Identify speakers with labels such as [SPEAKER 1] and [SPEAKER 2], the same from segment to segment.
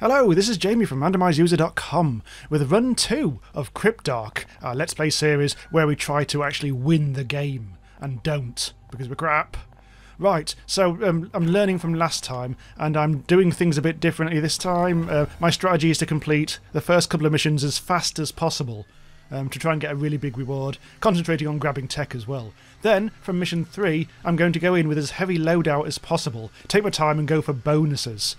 [SPEAKER 1] Hello, this is Jamie from randomiseuser.com with run 2 of Cryptark, our Let's Play series where we try to actually win the game and don't because we're crap. Right, so um, I'm learning from last time and I'm doing things a bit differently this time. Uh, my strategy is to complete the first couple of missions as fast as possible um, to try and get a really big reward, concentrating on grabbing tech as well. Then, from mission 3, I'm going to go in with as heavy loadout as possible, take my time and go for bonuses.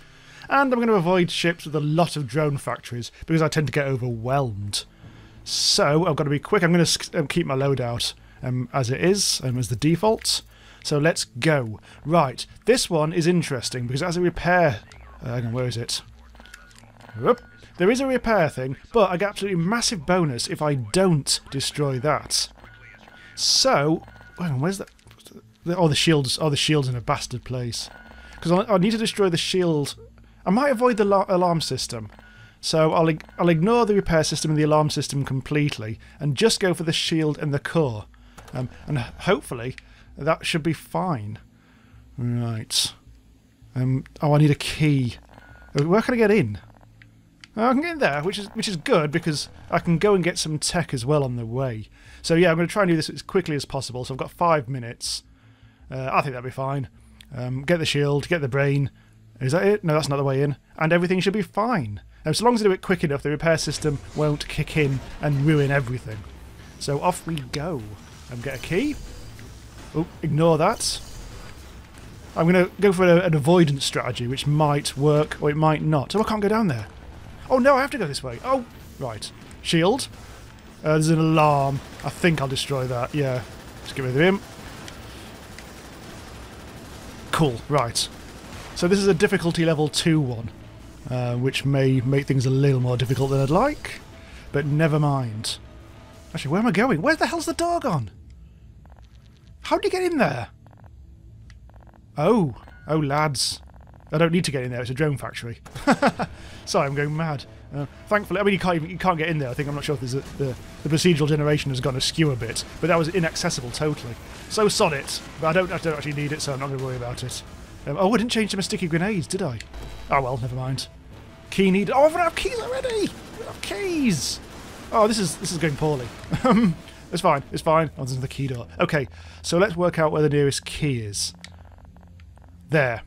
[SPEAKER 1] And I'm going to avoid ships with a lot of drone factories because I tend to get overwhelmed. So, I've got to be quick. I'm going to um, keep my loadout um, as it is, um, as the default. So let's go. Right, this one is interesting because as a repair... Uh, hang on, where is it? Whoop. There is a repair thing, but I get absolutely massive bonus if I don't destroy that. So, hang on, where's that? Oh, the shields. Oh, the shield's in a bastard place. Because I, I need to destroy the shield. I might avoid the alarm system. So I'll, I'll ignore the repair system and the alarm system completely and just go for the shield and the core. Um, and hopefully that should be fine. Right. Um, oh, I need a key. Uh, where can I get in? Oh, I can get in there, which is which is good because I can go and get some tech as well on the way. So yeah, I'm going to try and do this as quickly as possible. So I've got five minutes. Uh, I think that'll be fine. Um, get the shield, get the brain. Is that it? No, that's not the way in. And everything should be fine. Now, so long as I do it quick enough, the repair system won't kick in and ruin everything. So off we go. And get a key. Oh, ignore that. I'm going to go for a, an avoidance strategy, which might work or it might not. Oh, I can't go down there. Oh, no, I have to go this way. Oh, right. Shield. Uh, there's an alarm. I think I'll destroy that. Yeah. Just get rid of him. Cool. Right. So this is a difficulty level 2 one, uh, which may make things a little more difficult than I'd like. But never mind. Actually, where am I going? Where the hell's the door gone? How did you get in there? Oh, oh lads. I don't need to get in there, it's a drone factory. Sorry, I'm going mad. Uh, thankfully, I mean, you can't even, you can't get in there. I think I'm not sure if a, the the procedural generation has gone askew a bit, but that was inaccessible totally. So sod it, but I don't I don't actually need it, so I'm not going to worry about it. Um, oh, I didn't change to my sticky grenades, did I? Oh well, never mind. Key needed. Oh, I have keys already. I have keys. Oh, this is this is going poorly. Um, it's fine. It's fine. Oh, there's another key door. Okay, so let's work out where the nearest key is. There.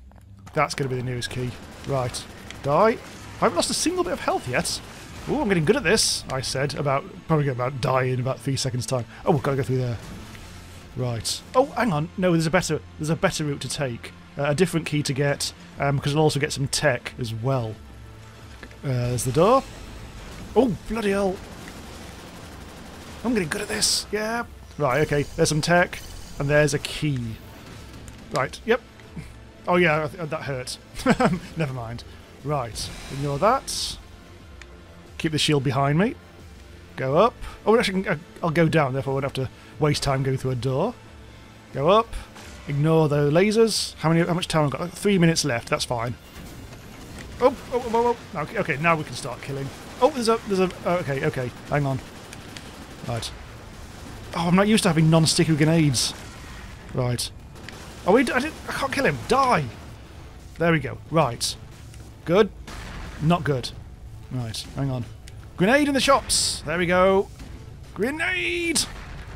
[SPEAKER 1] That's going to be the nearest key. Right. Die. I haven't lost a single bit of health yet. Oh, I'm getting good at this, I said, about probably about die in about three seconds' time. Oh, we've got to go through there. Right. Oh, hang on. No, there's a better there's a better route to take. Uh, a different key to get, um, because I'll also get some tech as well. Uh, there's the door. Oh, bloody hell. I'm getting good at this. Yeah. Right, okay. There's some tech, and there's a key. Right, yep. Oh yeah, that hurt. Never mind. Right, ignore that. Keep the shield behind me. Go up. Oh, actually, I'll go down, therefore I won't have to waste time going through a door. Go up. Ignore the lasers. How many? How much time I've got? Like three minutes left. That's fine. Oh, oh, oh, oh, oh. Okay, okay, now we can start killing. Oh, there's a, there's a. Oh, okay, okay. Hang on. Right. Oh, I'm not used to having non-sticky grenades. Right. Oh, we, I, didn't, I can't kill him. Die. There we go. Right. Good. Not good. Right. Hang on. Grenade in the shops. There we go. Grenade.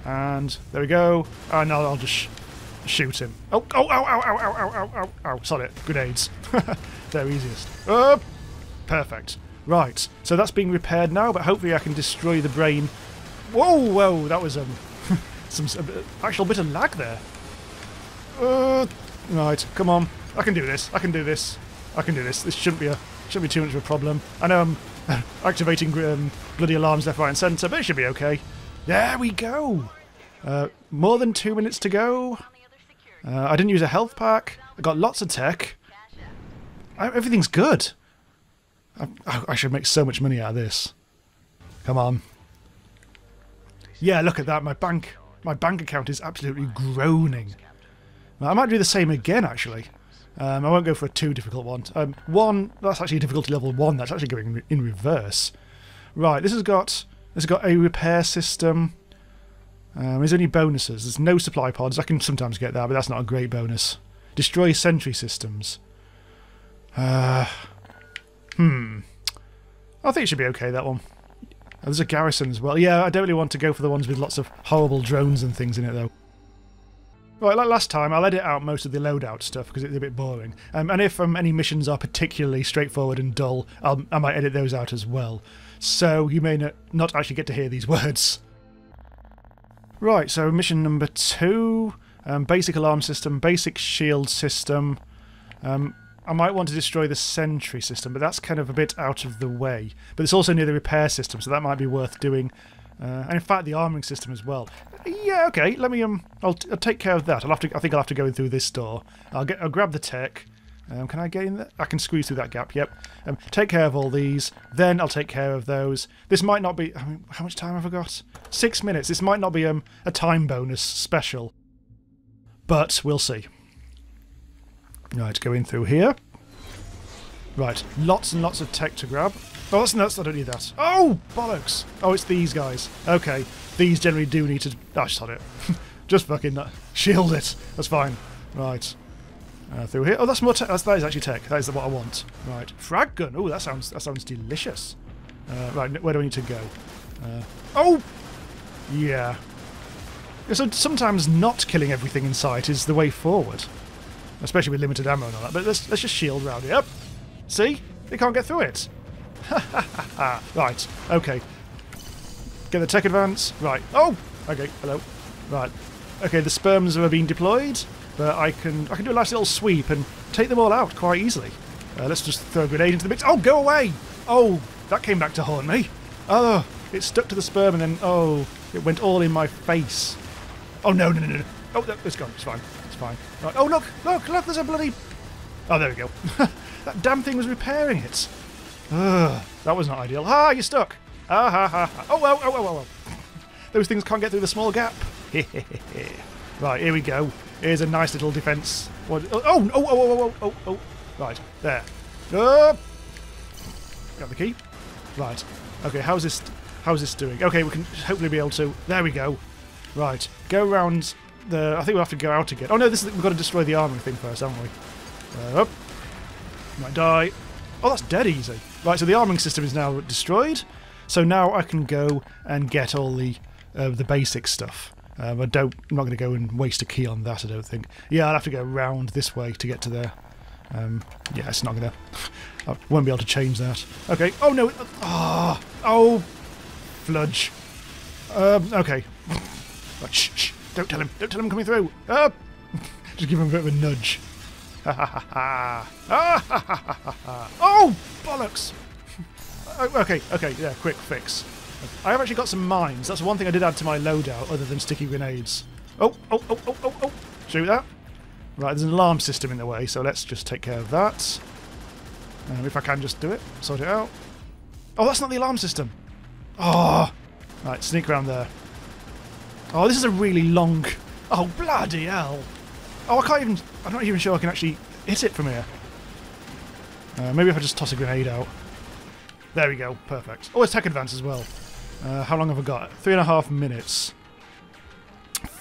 [SPEAKER 1] And there we go. And now I'll just shoot him. Oh, oh, ow, ow, ow, ow, ow, ow, ow, ow. Sorry, grenades. They're easiest. Oh, perfect. Right. So that's being repaired now, but hopefully I can destroy the brain Whoa, whoa, that was um, some actual bit of lag there. Uh, right, come on. I can do this. I can do this. I can do this. This shouldn't be a shouldn't be too much of a problem. I know I'm activating um, bloody alarms left, right, and centre, but it should be okay. There we go. Uh, more than two minutes to go. Uh, I didn't use a health pack. I got lots of tech. I, everything's good. I, I should make so much money out of this. Come on. Yeah, look at that. My bank, my bank account is absolutely groaning. I might do the same again, actually. Um, I won't go for a too difficult one. Um, one, that's actually difficulty level one. That's actually going in reverse. Right, this has got this has got a repair system. Um, there's only bonuses. There's no supply pods. I can sometimes get that, but that's not a great bonus. Destroy sentry systems. Uh, Hmm. I think it should be okay, that one. Oh, there's a garrison as well. Yeah, I don't really want to go for the ones with lots of horrible drones and things in it, though. Right, like last time, I'll edit out most of the loadout stuff because it's a bit boring. Um, and if um, any missions are particularly straightforward and dull, I'll, I might edit those out as well. So you may not actually get to hear these words. Right, so mission number two um, basic alarm system, basic shield system. Um, I might want to destroy the sentry system, but that's kind of a bit out of the way. But it's also near the repair system, so that might be worth doing. Uh, and in fact, the arming system as well. Yeah, okay. Let me. Um, I'll, I'll take care of that. I'll have to. I think I'll have to go in through this door. I'll get. I'll grab the tech. Um, can I get in there? I can squeeze through that gap. Yep. Um, take care of all these. Then I'll take care of those. This might not be. I mean, how much time have I got? Six minutes. This might not be um, a time bonus special, but we'll see. Right, go in through here. Right, lots and lots of tech to grab. Oh, that's nuts. I don't need that. Oh, bollocks. Oh, it's these guys. Okay. These generally do need to... Oh, just it. just fucking uh, shield it. That's fine. Right. Uh, through here. Oh, that's more. That's, that is actually tech. That is what I want. Right. Frag gun. Oh, that sounds that sounds delicious. Uh, right, where do I need to go? Uh, oh! Yeah. So sometimes not killing everything in sight is the way forward. Especially with limited ammo and all that. But let's, let's just shield around it. Yep. See? They can't get through it. right, okay. Get the tech advance. Right. Oh! Okay, hello. Right. Okay, the sperms have been deployed, but I can I can do a nice little sweep and take them all out quite easily. Uh, let's just throw a grenade into the mix. Oh, go away! Oh, that came back to haunt me. Oh, it stuck to the sperm and then, oh, it went all in my face. Oh, no, no, no, no. Oh, it's gone. It's fine. It's fine. Right. Oh, look, look, look, there's a bloody... Oh, there we go. that damn thing was repairing it. Ugh, that was not ideal. Ah, you're stuck. Ah, ha, ha, ha. Oh, oh, oh, oh, oh. Those things can't get through the small gap. right, here we go. Here's a nice little defence. What? Oh, oh, oh, oh, oh, oh, oh. Right, there. Oh. Got the key. Right. Okay, how's this? How's this doing? Okay, we can hopefully be able to. There we go. Right, go around the. I think we'll have to go out again. Oh no, this is, we've got to destroy the armor thing first, haven't we? Uh, up. Might die. Oh, that's dead easy. Right, so the arming system is now destroyed. So now I can go and get all the uh, the basic stuff. Um, I don't. I'm not going to go and waste a key on that. I don't think. Yeah, I'll have to go round this way to get to there. Um, yeah, it's not going to. I won't be able to change that. Okay. Oh no. Ah. Oh. oh. Fludge. Um, okay. Right, shh, shh. Don't tell him. Don't tell him I'm coming through. Ah. Just give him a bit of a nudge. oh, bollocks! Oh, okay, okay, yeah, quick fix. I have actually got some mines. That's one thing I did add to my loadout, other than sticky grenades. Oh, oh, oh, oh, oh, oh! Shoot that. Right, there's an alarm system in the way, so let's just take care of that. Um, if I can just do it, sort it out. Oh, that's not the alarm system. Oh, right, sneak around there. Oh, this is a really long. Oh, bloody hell! Oh, I can't even... I'm not even sure I can actually hit it from here. Uh, maybe if I just toss a grenade out. There we go. Perfect. Oh, it's tech advance as well. Uh, how long have I got? Three and a half minutes.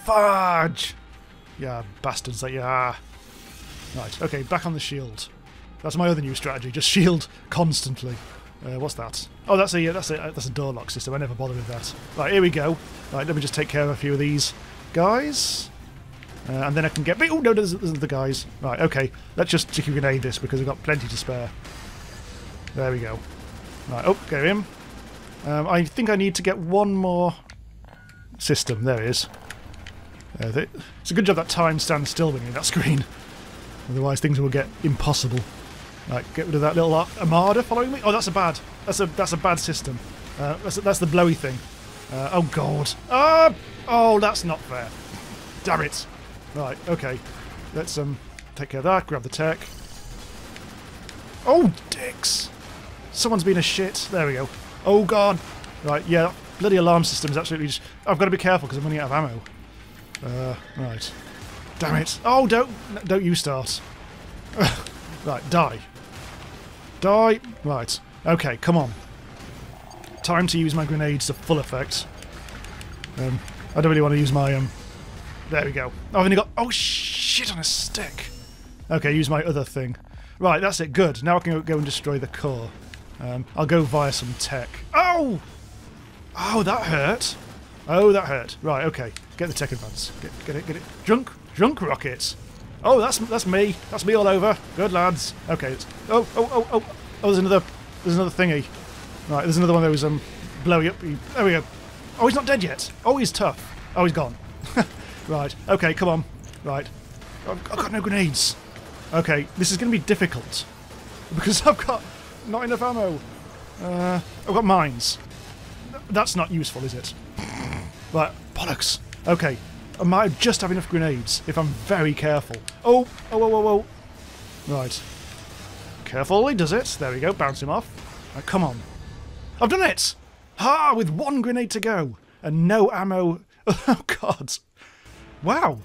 [SPEAKER 1] Fudge! Yeah, bastards that yeah. Right, okay, back on the shield. That's my other new strategy, just shield constantly. Uh, what's that? Oh, that's a that's a that's a door lock system. I never bothered with that. Right, here we go. Right, let me just take care of a few of these guys. Uh, and then I can get... Oh, no, there's, there's the guys. Right, okay. Let's just sticky grenade this because we've got plenty to spare. There we go. Right, oh, go in. Um, I think I need to get one more system. There it is. Uh, it's a good job that time stands still when you're that screen. Otherwise things will get impossible. Right, get rid of that little armada following me. Oh, that's a bad. That's a that's a bad system. Uh, that's, that's the blowy thing. Uh, oh god. Ah! Oh, that's not fair. Damn it. Right, okay. Let's um take care of that, grab the tech. Oh, dicks! Someone's been a shit. There we go. Oh, God. Right, yeah, bloody alarm system is absolutely just... I've got to be careful because I'm running out of ammo. Uh, right. Damn it. Oh, don't... Don't you start. right, die. Die. Right. Okay, come on. Time to use my grenades to full effect. Um, I don't really want to use my um, there we go. I've only got... Oh, shit on a stick. Okay, use my other thing. Right, that's it. Good. Now I can go and destroy the core. Um, I'll go via some tech. Oh! Oh, that hurt. Oh, that hurt. Right, okay. Get the tech advance. Get, get it, get it. Junk, junk rockets. Oh, that's that's me. That's me all over. Good lads. Okay. Oh, oh, oh, oh. Oh, there's another. There's another thingy. Right. There's another one that was um blowing up. There we go. Oh, he's not dead yet. Oh, he's tough. Oh, he's gone. right. Okay. Come on. Right. I've, I've got no grenades. Okay. This is going to be difficult because I've got not enough ammo. Uh, I've got mines. That's not useful, is it? Right. Bollocks. Okay. I might just have enough grenades if I'm very careful. Oh, oh, oh, oh, oh. Right. Carefully does it. There we go. Bounce him off. Right, come on. I've done it! Ha! With one grenade to go and no ammo. Oh, God. Wow.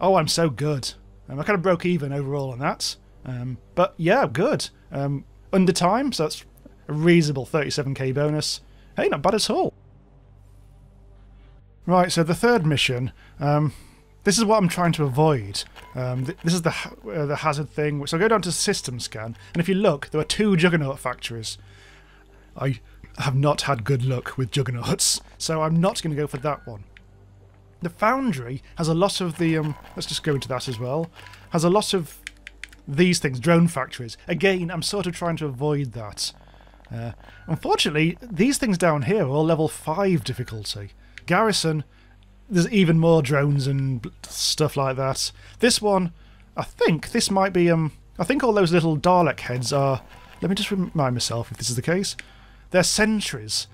[SPEAKER 1] Oh, I'm so good. Um, I kind of broke even overall on that. Um, but yeah, good. Um, under time, so that's a reasonable 37k bonus. Hey, not bad at all. Right, so the third mission, um, this is what I'm trying to avoid. Um, th this is the ha uh, the hazard thing. So I go down to system scan, and if you look, there are two Juggernaut factories. I have not had good luck with Juggernauts, so I'm not going to go for that one. The Foundry has a lot of the... Um, let's just go into that as well. Has a lot of these things, drone factories. Again, I'm sort of trying to avoid that. Uh, unfortunately, these things down here are all level 5 difficulty. Garrison, there's even more drones and stuff like that. This one, I think this might be, um, I think all those little Dalek heads are, let me just remind myself if this is the case. They're sentries.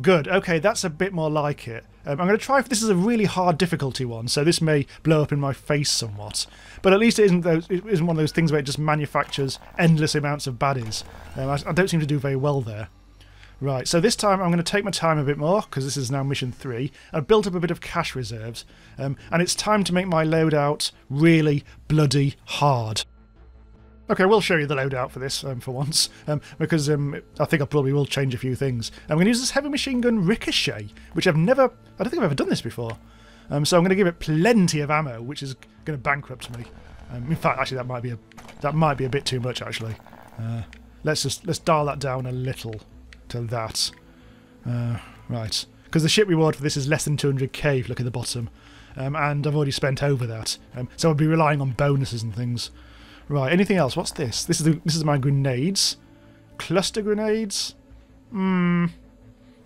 [SPEAKER 1] Good, okay, that's a bit more like it. Um, I'm going to try if this is a really hard difficulty one, so this may blow up in my face somewhat. But at least it isn't, those, it isn't one of those things where it just manufactures endless amounts of baddies. Um, I, I don't seem to do very well there. Right, so this time I'm going to take my time a bit more, because this is now mission 3. I've built up a bit of cash reserves, um, and it's time to make my loadout really bloody hard. Okay, we'll show you the loadout for this, um, for once, um, because um, I think I probably will change a few things. I'm going to use this heavy machine gun Ricochet, which I've never... I don't think I've ever done this before. Um, so I'm going to give it plenty of ammo, which is going to bankrupt me. Um, in fact, actually, that might be a that might be a bit too much, actually. Uh, let's just let's dial that down a little to that. Uh, right. Because the ship reward for this is less than 200k if you look at the bottom. Um, and I've already spent over that. So I'll be relying on bonuses and things. Right, anything else? What's this? This is the, this is my grenades. Cluster grenades? Hmm.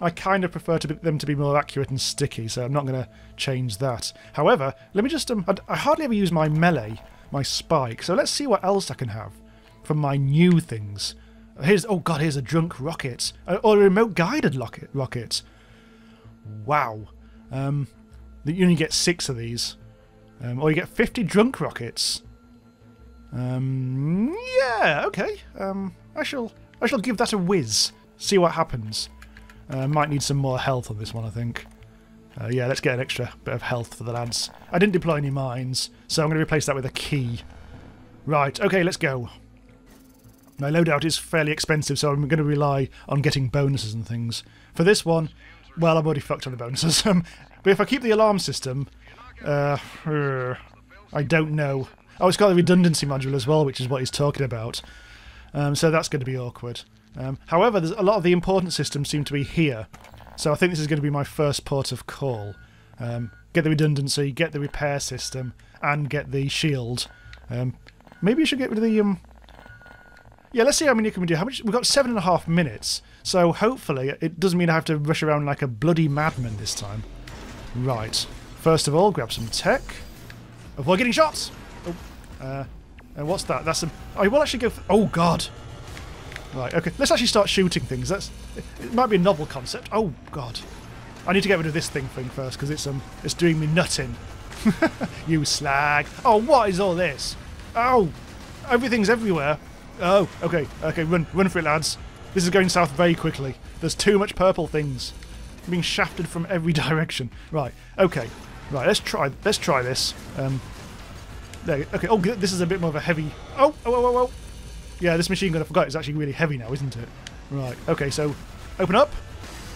[SPEAKER 1] I kind of prefer to be, them to be more accurate and sticky, so I'm not going to change that. However, let me just... Um, I, I hardly ever use my melee, my spike, so let's see what else I can have from my new things. Here's oh god, here's a drunk rocket uh, or a remote guided rocket. Wow. Um, you only get six of these, um, or you get fifty drunk rockets. Um, yeah, okay. Um, I shall I shall give that a whiz. See what happens. Uh, might need some more health on this one, I think. Uh, yeah, let's get an extra bit of health for the lads. I didn't deploy any mines, so I'm going to replace that with a key. Right, okay, let's go. My loadout is fairly expensive, so I'm going to rely on getting bonuses and things. For this one, well, I've already fucked on the bonuses. Um, but if I keep the alarm system, uh, I don't know. Oh, it's got the redundancy module as well, which is what he's talking about. Um, so that's going to be awkward. Um, however, there's a lot of the important systems seem to be here. So I think this is going to be my first port of call. Um, get the redundancy, get the repair system, and get the shield. Um, maybe you should get rid of the um, yeah, let's see how many can we do. How much? We've got seven and a half minutes, so hopefully it doesn't mean I have to rush around like a bloody madman this time. Right. First of all, grab some tech. Avoid getting shots. Oh, uh, and what's that? That's a. I will actually go. oh God. Right. Okay. Let's actually start shooting things. That's. It might be a novel concept. Oh God. I need to get rid of this thing thing first because it's um it's doing me nutting. you slag. Oh, what is all this? Oh, everything's everywhere. Oh, okay, okay, run, run for it, lads. This is going south very quickly. There's too much purple things. I'm being shafted from every direction. Right, okay, right. Let's try. Let's try this. Um, there. Okay. Oh, this is a bit more of a heavy. Oh, oh, oh, oh, oh. Yeah, this machine gun. I forgot. It's actually really heavy now, isn't it? Right. Okay. So, open up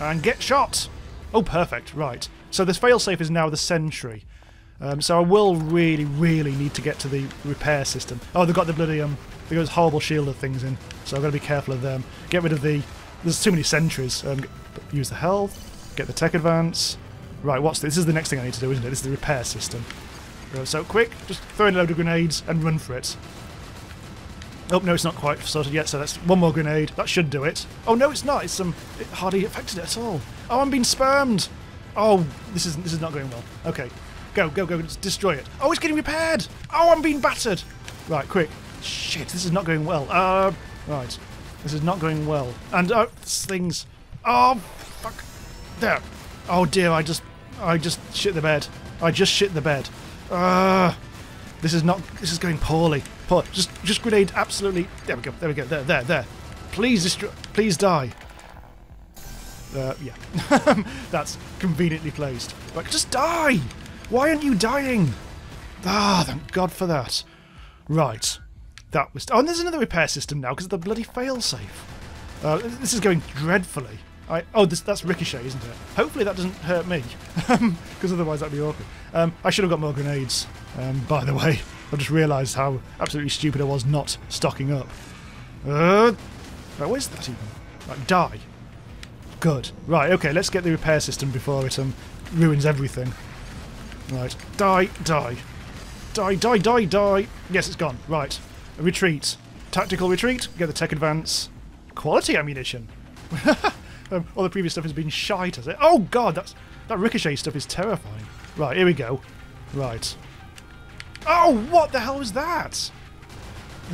[SPEAKER 1] and get shot. Oh, perfect. Right. So this failsafe is now the sentry. Um, so I will really, really need to get to the repair system. Oh, they've got the bloody um, There goes horrible shield of things in, so I've got to be careful of them. Get rid of the... There's too many sentries. Um, use the health, get the tech advance. Right, what's this? This is the next thing I need to do, isn't it? This is the repair system. So quick, just throw in a load of grenades and run for it. Oh, no, it's not quite sorted yet, so that's one more grenade. That should do it. Oh, no, it's not. It's um, it hardly affected it at all. Oh, I'm being spammed. Oh, this isn't. this is not going well. Okay, go, go, go, destroy it. Oh, it's getting repaired. Oh, I'm being battered. Right, quick. Shit, this is not going well. Uh, right, this is not going well. And oh, thing's. Oh, fuck. There. Oh dear, I just, I just shit the bed. I just shit the bed. Uh, this is not. This is going poorly. Poor. Just, just grenade. Absolutely. There we go. There we go. There, there, there. Please destroy. Please die. Uh, yeah, that's conveniently placed. But just die. Why aren't you dying? Ah, thank God for that. Right, that was. Oh, and there's another repair system now because of the bloody failsafe. Uh, this is going dreadfully. I, oh, this, that's Ricochet, isn't it? Hopefully that doesn't hurt me, because otherwise that'd be awkward. Um, I should have got more grenades, um, by the way. I just realised how absolutely stupid I was not stocking up. Uh, where's that even? Right, die. Good. Right, okay, let's get the repair system before it um, ruins everything. Right, die, die. Die, die, die, die. Yes, it's gone. Right. Retreat. Tactical retreat. Get the tech advance. Quality ammunition. um, all the previous stuff has been shite, has it? Oh god, that's that ricochet stuff is terrifying. Right, here we go. Right. Oh, what the hell was that?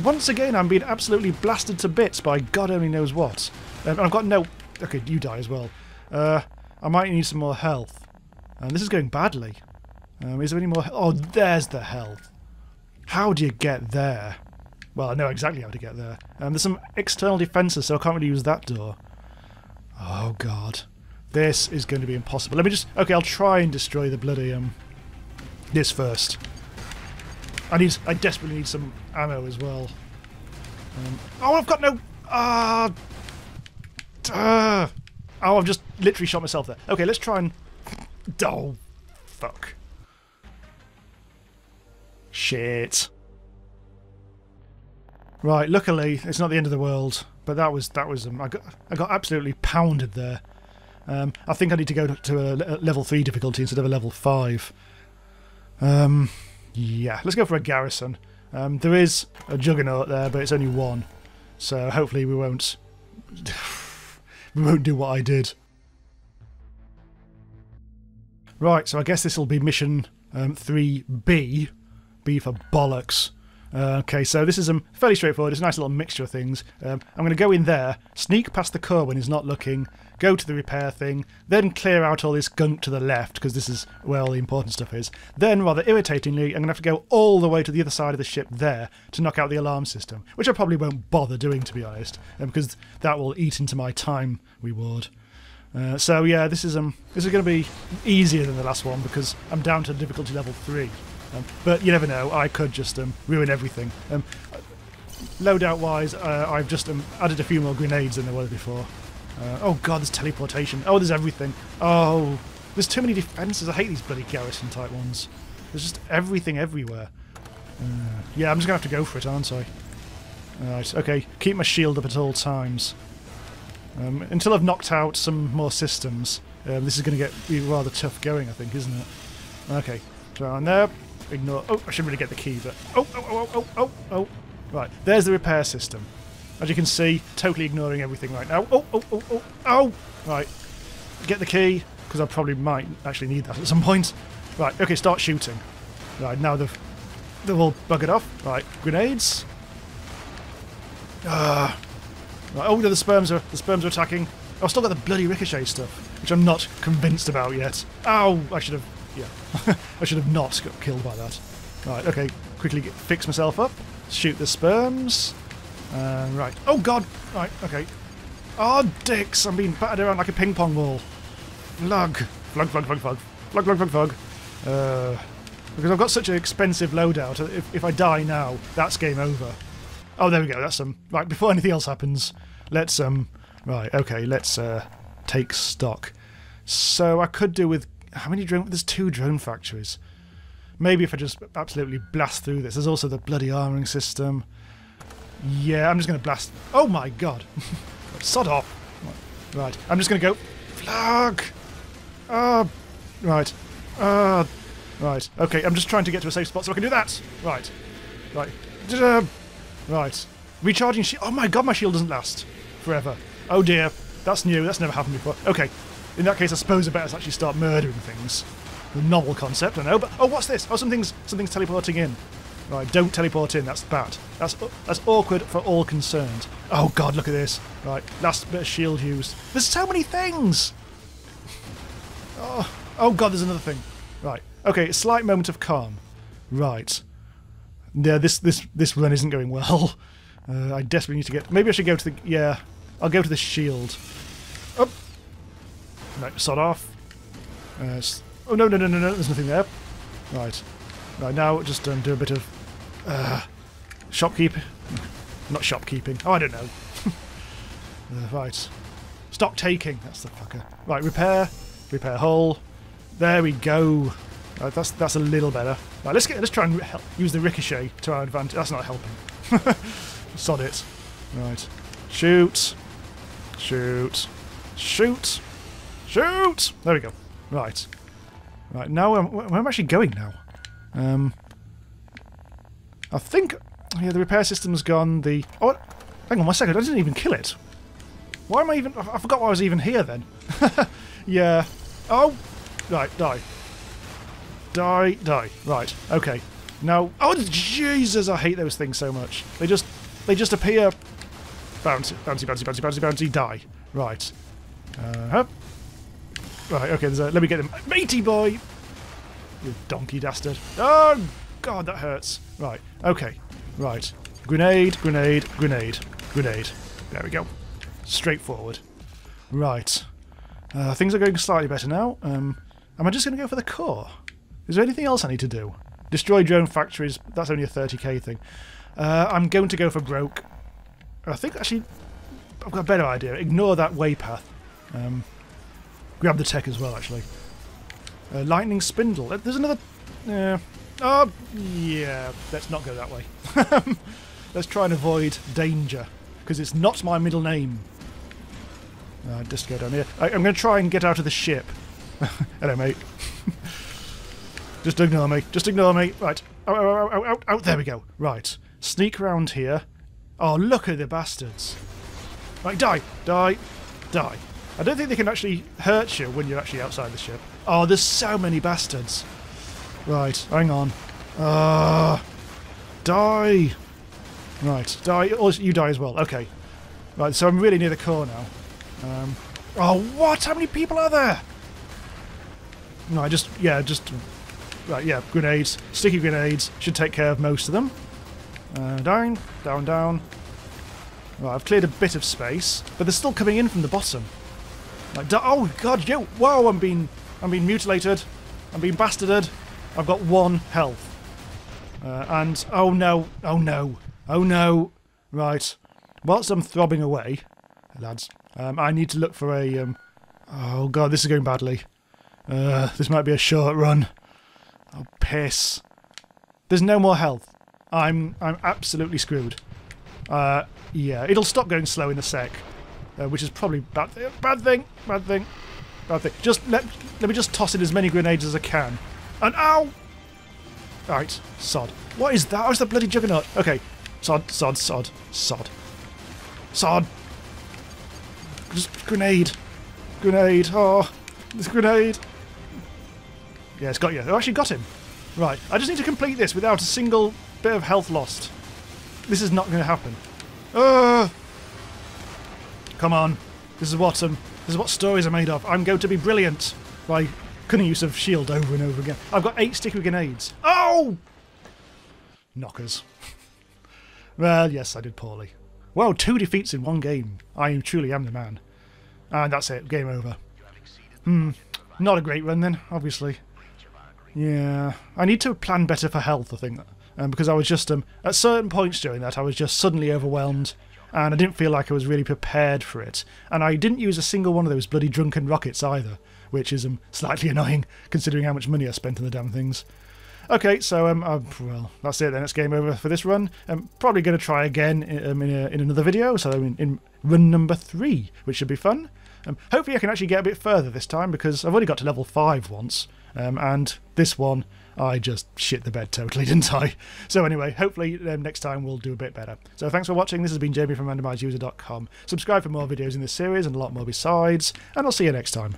[SPEAKER 1] Once again, I'm being absolutely blasted to bits by God only knows what. Um, and I've got no... Okay, you die as well. Uh, I might need some more health. And this is going badly. Um, is there any more... Oh, there's the health. How do you get there? Well, I know exactly how to get there. Um, there's some external defences, so I can't really use that door. Oh, God. This is going to be impossible. Let me just... Okay, I'll try and destroy the bloody... Um, this first. I need... I desperately need some ammo as well. Um, oh, I've got no... Ah... Uh, uh, oh, I've just literally shot myself there. Okay, let's try and... Oh, fuck. Shit. Right, luckily it's not the end of the world, but that was that was um, I got I got absolutely pounded there. Um, I think I need to go to a, a level three difficulty instead of a level five. Um, yeah, let's go for a garrison. Um, there is a juggernaut there, but it's only one, so hopefully we won't we won't do what I did. Right, so I guess this will be mission um, 3B, B for bollocks. Uh, okay, so this is um, fairly straightforward. It's a nice little mixture of things. Um, I'm going to go in there, sneak past the core when he's not looking, go to the repair thing, then clear out all this gunk to the left, because this is where all the important stuff is. Then, rather irritatingly, I'm going to have to go all the way to the other side of the ship there to knock out the alarm system, which I probably won't bother doing, to be honest, um, because that will eat into my time reward. Uh, so yeah, this is um this is going to be easier than the last one because I'm down to difficulty level three. Um, but you never know, I could just um, ruin everything. Um, loadout wise, uh, I've just um, added a few more grenades than there were before. Uh, oh god, there's teleportation. Oh, there's everything. Oh, there's too many defences. I hate these bloody garrison type ones. There's just everything everywhere. Uh, yeah, I'm just going to have to go for it, aren't I? Alright, okay. Keep my shield up at all times. Um, until I've knocked out some more systems, um, this is going to get rather tough going, I think, isn't it? Okay, down there. Ignore. Oh, I shouldn't really get the key, but. Oh, oh, oh, oh, oh, oh. Right, there's the repair system. As you can see, totally ignoring everything right now. Oh, oh, oh, oh, oh! Right, get the key, because I probably might actually need that at some point. Right, okay, start shooting. Right, now they've, they've all buggered off. Right, grenades. Ah. Right, oh, the sperms are the sperms are attacking. I've still got the bloody ricochet stuff, which I'm not convinced about yet. Oh, I should have yeah. I should have not got killed by that. Right, okay. Quickly get, fix myself up. Shoot the sperms. Uh, right. Oh, God! Right, okay. Oh, dicks! I'm being battered around like a ping pong ball. Lug. Flug, flug, flug. Flug, flug, flug, flug. Uh, because I've got such an expensive loadout, if, if I die now, that's game over. Oh, there we go. That's um. Right, before anything else happens, let's um. Right, okay. Let's uh take stock. So I could do with how many drone? There's two drone factories. Maybe if I just absolutely blast through this. There's also the bloody armoring system. Yeah, I'm just going to blast. Oh my god. Sod off. Right, I'm just going to go. Flag! Uh, right. Uh, right. Okay, I'm just trying to get to a safe spot so I can do that. Right. Right. Right. Recharging shield. Oh my god, my shield doesn't last forever. Oh dear. That's new. That's never happened before. Okay. In that case, I suppose I better actually start murdering things. A novel concept, I know. But oh, what's this? Oh, something's something's teleporting in. Right, don't teleport in. That's bad. That's that's awkward for all concerned. Oh god, look at this. Right, last bit of shield used. There's so many things. Oh, oh god, there's another thing. Right. Okay, slight moment of calm. Right. Yeah, this this this run isn't going well. Uh, I desperately need to get. Maybe I should go to the. Yeah, I'll go to the shield. Right, sod off. Uh, oh no no no no no! There's nothing there. Right. Right now, just um, do a bit of uh, shopkeep. Not shopkeeping. Oh, I don't know. uh, right. Stock taking. That's the fucker. Right, repair. Repair hull. There we go. Right, that's that's a little better. Right, let's get let's try and help, use the ricochet to our advantage. That's not helping. Sod it. Right. Shoot. Shoot. Shoot. Shoot! There we go. Right. Right, now I'm, where am I actually going now? Um, I think... Yeah, the repair system's gone. The... Oh, hang on one second. I didn't even kill it. Why am I even... I forgot why I was even here then. yeah. Oh! Right, die. Die, die. Right, okay. Now... Oh, Jesus! I hate those things so much. They just... They just appear... Bouncy, bouncy, bouncy, bouncy, bouncy, bouncy, die. Right. Uh -huh. Right, okay, a, let me get him. Matey boy! You donkey dastard. Oh, God, that hurts. Right, okay. Right. Grenade, grenade, grenade, grenade. There we go. Straightforward. Right. Uh, things are going slightly better now. Um, am I just going to go for the core? Is there anything else I need to do? Destroy drone factories. That's only a 30k thing. Uh, I'm going to go for broke. I think actually I've got a better idea. Ignore that way path. Um, grab the tech as well, actually. Uh, lightning spindle. Uh, there's another. Yeah. Oh, yeah. Let's not go that way. let's try and avoid danger because it's not my middle name. Uh, just go down here. I, am going to try and get out of the ship. Hello, mate. just ignore me. Just ignore me. Right. Out, out, out. There we go. Right. Sneak around here. Oh, look at the bastards. Right, die. Die. Die. I don't think they can actually hurt you when you're actually outside the ship. Oh, there's so many bastards. Right, hang on. Uh, die. Right, die. Oh, you die as well. Okay. Right, so I'm really near the core now. Um, oh, what? How many people are there? No, I just, yeah, just, right, yeah, grenades. Sticky grenades should take care of most of them. Uh, down, down, down. Right, I've cleared a bit of space, but they're still coming in from the bottom. Like, oh god, yo, whoa, I'm being, I'm being mutilated. I'm being bastarded. I've got one health. Uh, and, oh no, oh no, oh no. Right, whilst I'm throbbing away, lads, um, I need to look for a, um, oh god, this is going badly. Uh, this might be a short run. Oh, piss. There's no more health. I'm, I'm absolutely screwed. Uh, yeah, it'll stop going slow in a sec uh, which is probably bad, bad thing, bad thing, bad thing. Just let let me just toss in as many grenades as I can. And ow! All right, sod. What is that? Oh, it's the bloody juggernaut. Okay, sod, sod, sod, sod, sod. Just grenade, grenade. Oh, this grenade. Yeah, it's got you. I actually got him. Right, I just need to complete this without a single bit of health lost. This is not going to happen. Uh, Come on. This is what um, this is what stories are made of. I'm going to be brilliant by cunning use of shield over and over again. I've got eight sticky grenades. Oh! Knockers. well, yes, I did poorly. Well, two defeats in one game. I truly am the man. And that's it. Game over. Hmm. Not a great run then, obviously. Yeah. I need to plan better for health, I think. Um, because I was just, um, at certain points during that, I was just suddenly overwhelmed and I didn't feel like I was really prepared for it. And I didn't use a single one of those bloody drunken rockets either, which is um, slightly annoying considering how much money I spent on the damn things. Okay, so um, uh, well, that's it. Then it's game over for this run. I'm probably going to try again in, um, in, a, in another video. So in, in run number three, which should be fun. Um, hopefully, I can actually get a bit further this time because I've only got to level five once, um, and this one I just shit the bed totally, didn't I? So anyway, hopefully um, next time we'll do a bit better. So thanks for watching. This has been Jamie from RandomiseUser.com. Subscribe for more videos in this series and a lot more besides, and I'll see you next time.